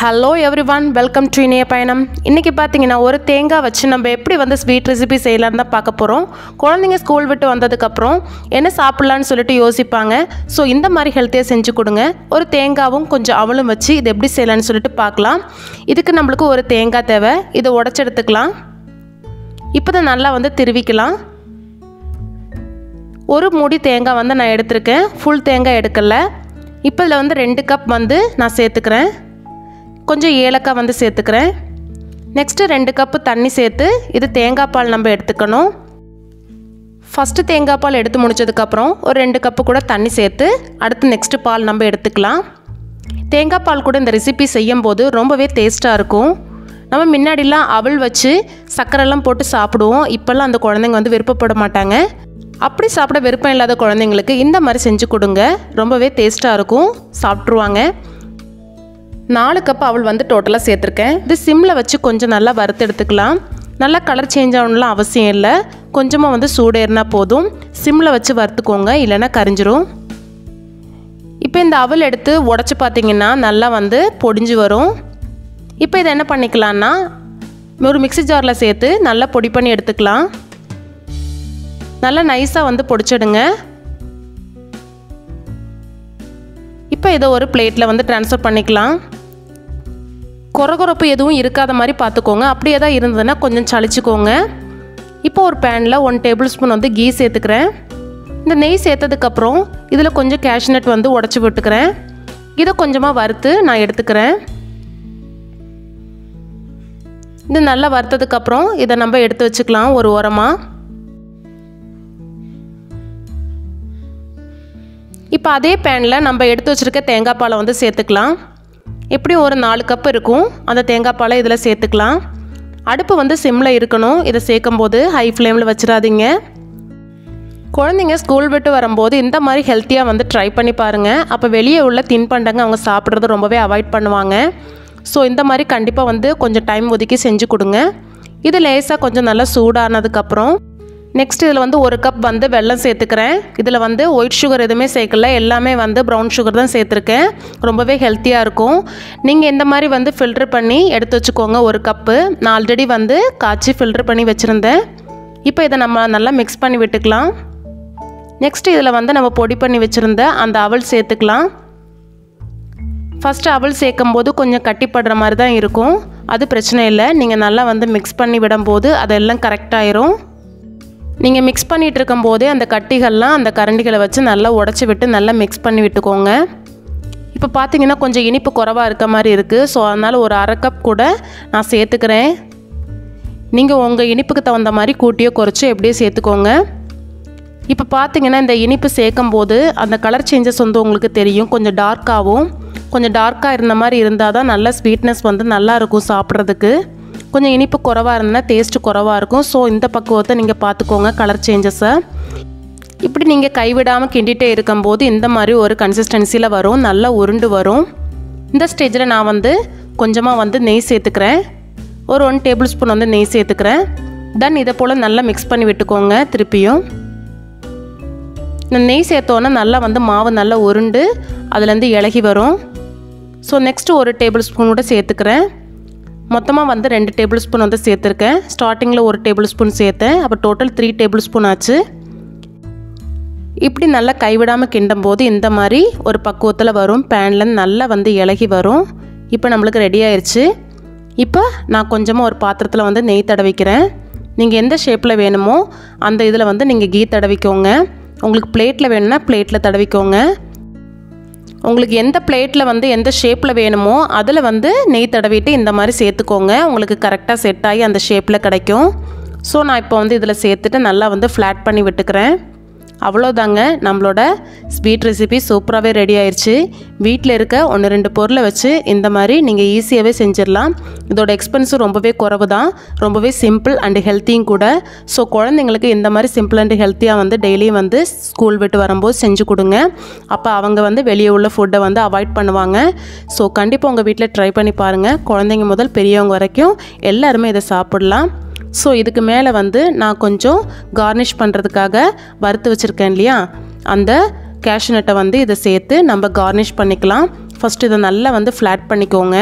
Hello everyone welcome to இணைய பயணம். இன்றைக்கி பார்த்தீங்கன்னா ஒரு தேங்காய் வச்சு நம்ம எப்படி வந்து ஸ்வீட் ரெசிபி செய்யலான்னு தான் பார்க்க போகிறோம் குழந்தைங்க ஸ்கூல் விட்டு வந்ததுக்கப்புறம் என்ன சாப்பிட்லான்னு சொல்லிட்டு யோசிப்பாங்க. ஸோ இந்த மாதிரி ஹெல்த்தியாக செஞ்சு கொடுங்க. ஒரு தேங்காவும் கொஞ்சம் அவளும் வச்சு இது எப்படி செய்யலான்னு சொல்லிட்டு பார்க்கலாம். இதுக்கு நம்மளுக்கு ஒரு தேங்காய் தேவை. இதை உடச்சி எடுத்துக்கலாம் இப்போ தான் நல்லா வந்து திருவிக்கலாம். ஒரு மூடி தேங்காய் வந்து நான் எடுத்திருக்கேன். ஃபுல் தேங்காய் எடுக்கலை. இப்போ இதில் வந்து ரெண்டு கப் வந்து நான் சேர்த்துக்கிறேன். கொஞ்சம் ஏலக்காய் வந்து சேர்த்துக்கிறேன். நெக்ஸ்ட்டு ரெண்டு கப்பு தண்ணி சேர்த்து இது தேங்காய் பால் நம்ம எடுத்துக்கணும். ஃபஸ்ட்டு தேங்காய் பால் எடுத்து முடிச்சதுக்கப்புறம் ஒரு ரெண்டு கப்பு கூட தண்ணி சேர்த்து அடுத்து நெக்ஸ்ட்டு பால் நம்ம எடுத்துக்கலாம். தேங்காய் பால் கூட இந்த ரெசிபி செய்யும் போது ரொம்பவே டேஸ்ட்டாக இருக்கும். நம்ம முன்னாடிலாம் அவள் வச்சு சர்க்கரைலாம் போட்டு சாப்பிடுவோம். இப்போல்லாம் அந்த குழந்தைங்க வந்து விருப்பப்பட மாட்டாங்க. அப்படி சாப்பிட விருப்பம் இல்லாத குழந்தைங்களுக்கு இந்த மாதிரி செஞ்சு கொடுங்க. ரொம்பவே டேஸ்ட்டாக இருக்கும். சாப்பிட்ருவாங்க நாலு கப் அவள் வந்து டோட்டலாக சேர்த்துருக்கேன். இது சிம்மில் வச்சு கொஞ்சம் நல்லா வறுத்து எடுத்துக்கலாம். நல்லா கலர் சேஞ்ச் ஆகணும்லாம் அவசியம் இல்லை. கொஞ்சமாக வந்து சூடேறினா போதும். சிம்மில் வச்சு வறுத்துக்கோங்க இல்லைன்னா கரிஞ்சிரும். இப்போ இந்த அவல் எடுத்து உடச்சி பார்த்தீங்கன்னா நல்லா வந்து பொடிஞ்சு வரும். இப்போ இதை என்ன பண்ணிக்கலான்னா ஒரு மிக்ஸி ஜாரில் சேர்த்து நல்லா பொடி பண்ணி எடுத்துக்கலாம். நல்லா நைஸாக வந்து பொடிச்சிடுங்க. இப்போ இதை ஒரு பிளேட்டில் வந்து ட்ரான்ஸ்ஃபர் பண்ணிக்கலாம். குறகுறப்பு எதுவும் இருக்காத மாதிரி பார்த்துக்கோங்க. அப்படியே தான் இருந்ததுன்னா கொஞ்சம் சளிச்சுக்கோங்க. இப்போ ஒரு பேனில் ஒன் டேபிள் ஸ்பூன் வந்து கீ சேர்த்துக்கிறேன். இந்த நெய் சேர்த்ததுக்கப்புறம் இதில் கொஞ்சம் கேஷ்நட் வந்து உடச்சி விட்டுக்கிறேன். இதை கொஞ்சமாக வறுத்து நான் எடுத்துக்கிறேன். இது நல்லா வறுத்ததுக்கப்புறம் இதை நம்ம எடுத்து வச்சுக்கலாம் ஒரு ஓரமாக இப்போ அதே பேனில் நம்ம எடுத்து வச்சுருக்க தேங்காய் பாலை வந்து சேர்த்துக்கலாம். எப்படியும் ஒரு நாலு கப் இருக்கும்? அந்த தேங்காய் பாலை இதில் சேர்த்துக்கலாம். அடுப்பு வந்து சிம்மில் இருக்கணும். இதை சேர்க்கும் போது ஹை ஃப்ளேமில் வச்சிடாதீங்க. குழந்தைங்க ஸ்கூல் விட்டு வரும்போது இந்த மாதிரி ஹெல்த்தியாக வந்து ட்ரை பண்ணி பாருங்கள் அப்போ வெளியே உள்ள தின்பண்டங்க அவங்க சாப்பிட்றது ரொம்பவே அவாய்ட் பண்ணுவாங்க. ஸோ இந்த மாதிரி கண்டிப்பாக வந்து கொஞ்சம் டைம் ஒதுக்கி செஞ்சு கொடுங்க. இது லேசாக கொஞ்சம் நல்லா சூடானதுக்கப்புறம் நெக்ஸ்ட் இதில் வந்து ஒரு கப் வந்து வெல்லம் சேர்த்துக்கிறேன். இதில் வந்து ஒயிட் சுகர் எதுவுமே சேர்க்கல. எல்லாமே வந்து ப்ரௌன் சுகர் தான் சேர்த்துருக்கேன். ரொம்பவே ஹெல்த்தியாக இருக்கும். நீங்கள் இந்த மாதிரி வந்து ஃபில்ட்ரு பண்ணி எடுத்து வச்சுக்கோங்க ஒரு கப்பு நான் ஆல்ரெடி வந்து காய்ச்சி ஃபில்ட்ரு பண்ணி வச்சுருந்தேன். இப்போ இதை நம்ம நல்லா மிக்ஸ் பண்ணி விட்டுக்கலாம். நெக்ஸ்ட் இதில் வந்து நம்ம பொடி பண்ணி வச்சுருந்த அந்த அவல் சேர்த்துக்கலாம். ஃபஸ்ட்டு அவல் சேர்க்கும் போது கொஞ்சம் கட்டிப்படுற மாதிரி தான் இருக்கும். அது பிரச்சனை இல்லை. நீங்கள் நல்லா வந்து மிக்ஸ் பண்ணி விடும்போது அதெல்லாம் கரெக்டாயிரும் நீங்கள் மிக்ஸ் பண்ணிகிட்டு இருக்கும்போதே அந்த கட்டிகள்லாம் அந்த கரண்டிகளை வச்சு நல்லா உடச்சி விட்டு நல்லா மிக்ஸ் பண்ணி விட்டுக்கோங்க. இப்போ பார்த்தீங்கன்னா கொஞ்சம் இனிப்பு குறவாக இருக்க மாதிரி இருக்குது ஸோ அதனால் ஒரு அரை கப் கூட நான் சேர்த்துக்கிறேன். நீங்கள் உங்கள் இனிப்புக்கு தகுந்த மாதிரி கூட்டியோ குறைச்சோ எப்படியோ சேர்த்துக்கோங்க. இப்போ பார்த்தீங்கன்னா இந்த இனிப்பு சேர்க்கும் போது அந்த கலர் சேஞ்சஸ் வந்து உங்களுக்கு தெரியும். கொஞ்சம் டார்க்காகவும் கொஞ்சம் டார்க்காக இருந்த மாதிரி இருந்தால் தான் நல்ல ஸ்வீட்னஸ் வந்து நல்லாயிருக்கும் சாப்பிட்றதுக்கு. கொஞ்சம் இனிப்பு குறவாக இருந்தால் டேஸ்ட்டு குறவாக இருக்கும். ஸோ இந்த பக்குவத்தை நீங்கள் பார்த்துக்கோங்க கலர் சேஞ்சஸை இப்படி நீங்கள் கைவிடாமல் கிண்டிகிட்டே இருக்கும்போது இந்த மாதிரி ஒரு கன்சிஸ்டன்சியில் வரும். நல்லா உருண்டு வரும். இந்த ஸ்டேஜில் நான் வந்து கொஞ்சமாக வந்து நெய் சேர்த்துக்கிறேன். ஒரு ஒன் டேபிள் ஸ்பூன் வந்து நெய் சேர்த்துக்கிறேன். தென் இதை போல் நல்லா மிக்ஸ் பண்ணி விட்டுக்கோங்க திருப்பியும். இந்த நெய் சேர்த்தோன்னே நல்லா வந்து மாவு நல்லா உருண்டு அதுலேருந்து இலகி வரும். ஸோ நெக்ஸ்ட்டு ஒரு டேபிள் ஸ்பூன் கூட சேர்த்துக்கிறேன். மொத்தமாக வந்து ரெண்டு டேபிள் ஸ்பூன் வந்து சேர்த்துருக்கேன். ஸ்டார்டிங்கில் ஒரு டேபிள் ஸ்பூன் சேர்த்தேன். அப்போ டோட்டல் த்ரீ டேபிள் ஸ்பூன் ஆச்சு. இப்படி நல்லா கைவிடாமல் கிண்டும் போது இந்த மாதிரி ஒரு பக்குவத்தில் வரும். பேனில் நல்லா வந்து இலகி வரும். இப்போ நம்மளுக்கு ரெடி ஆயிடுச்சு இப்போ நான் கொஞ்சமாக ஒரு பாத்திரத்தில் வந்து நெய் தடவிக்கிறேன். நீங்கள் எந்த ஷேப்பில் வேணுமோ அந்த இதில் வந்து நீங்கள் கீ தடவிக்கோங்க. உங்களுக்கு பிளேட்டில் வேணும்னா பிளேட்டில் தடவிக்கோங்க. உங்களுக்கு எந்த பிளேட்டில் வந்து எந்த ஷேப்பில் வேணுமோ அதில் வந்து நெய் தடவிட்டு இந்த மாதிரி சேர்த்துக்கோங்க. உங்களுக்கு கரெக்டாக செட் ஆகி அந்த ஷேப்பில் கிடைக்கும். ஸோ நான் இப்போ வந்து இதில் சேர்த்துட்டு நல்லா வந்து ஃப்ளாட் பண்ணி விட்டுக்கிறேன். அவ்வளோதாங்க. நம்மளோட ஸ்வீட் ரெசிபி சூப்பராகவே ரெடி ஆயிடுச்சு வீட்டில் இருக்க ஒன்று ரெண்டு பொருளை வச்சு இந்த மாதிரி நீங்கள் ஈஸியாகவே செஞ்சிடலாம். இதோட எக்ஸ்பென்ஸும் ரொம்பவே குறவு தான் ரொம்பவே சிம்பிள் அண்டு ஹெல்த்தியும் கூட. ஸோ குழந்தைங்களுக்கு இந்த மாதிரி சிம்பிள் அண்டு ஹெல்த்தியாக வந்து டெய்லியும் வந்து ஸ்கூல் விட்டு வரும்போது செஞ்சு கொடுங்க. அப்போ அவங்க வந்து வெளியே உள்ள ஃபுட்டை வந்து அவாய்ட் பண்ணுவாங்க. ஸோ கண்டிப்பாக உங்கள் வீட்டில் ட்ரை பண்ணி பாருங்கள் குழந்தைங்க முதல் பெரியவங்க வரைக்கும் எல்லாருமே இதை சாப்பிட்லாம். ஸோ இதுக்கு மேலே வந்து நான் கொஞ்சம் கார்னிஷ் பண்ணுறதுக்காக வறுத்து வச்சுருக்கேன் இல்லையா? அந்த கேஷ்நட்டை வந்து இதை சேர்த்து நம்ம கார்னிஷ் பண்ணிக்கலாம். ஃபஸ்ட்டு இதை நல்லா வந்து ஃப்ளாட் பண்ணிக்கோங்க.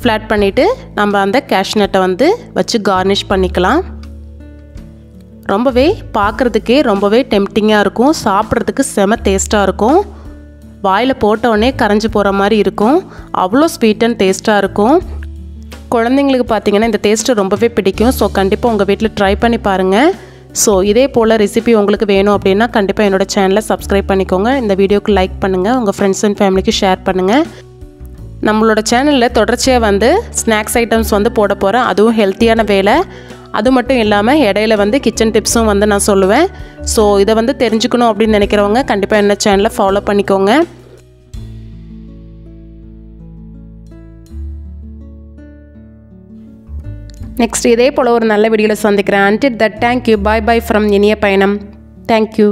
ஃப்ளாட் பண்ணிவிட்டு நம்ம அந்த கேஷ்நட்டை வந்து வச்சு கார்னிஷ் பண்ணிக்கலாம். ரொம்பவே பார்க்குறதுக்கே ரொம்பவே டெம்டிங்காக இருக்கும். சாப்பிட்றதுக்கு செம டேஸ்ட்டாக இருக்கும். வாயில் போட்டவுடனே கரைஞ்சி போகிற மாதிரி இருக்கும். அவ்வளோ ஸ்வீட் அண்ட் டேஸ்ட்டாக இருக்கும். குழந்தைங்களுக்கு பார்த்தீங்கன்னா இந்த டேஸ்ட்டு ரொம்பவே பிடிக்கும். ஸோ கண்டிப்பாக உங்கள் வீட்டில் ட்ரை பண்ணி பாருங்கள் ஸோ இதே போல் ரெசிபி உங்களுக்கு வேணும் அப்படின்னா கண்டிப்பாக என்னோடய சேனலை சப்ஸ்கிரைப் பண்ணிக்கோங்க. இந்த வீடியோக்கு லைக் பண்ணுங்கள் உங்கள் ஃப்ரெண்ட்ஸ் அண்ட் ஃபேமிலிக்கு ஷேர் பண்ணுங்கள் நம்மளோட சேனலில் தொடர்ச்சியாக வந்து ஸ்நாக்ஸ் ஐட்டம்ஸ் வந்து போட போகிறேன் அதுவும் ஹெல்த்தியான வேலை. அது மட்டும் இல்லாமல் இடையில வந்து கிச்சன் டிப்ஸும் வந்து நான் சொல்லுவேன். ஸோ இதை வந்து தெரிஞ்சுக்கணும் அப்படின்னு நினைக்கிறவங்க கண்டிப்பாக என்ன சேனலை ஃபாலோ பண்ணிக்கோங்க. நெக்ஸ்ட் இதே போல் ஒரு நல்ல வீடியோவில் சந்திக்கிறேன். Until that thank you bye bye from இனிய பயணம். Thank you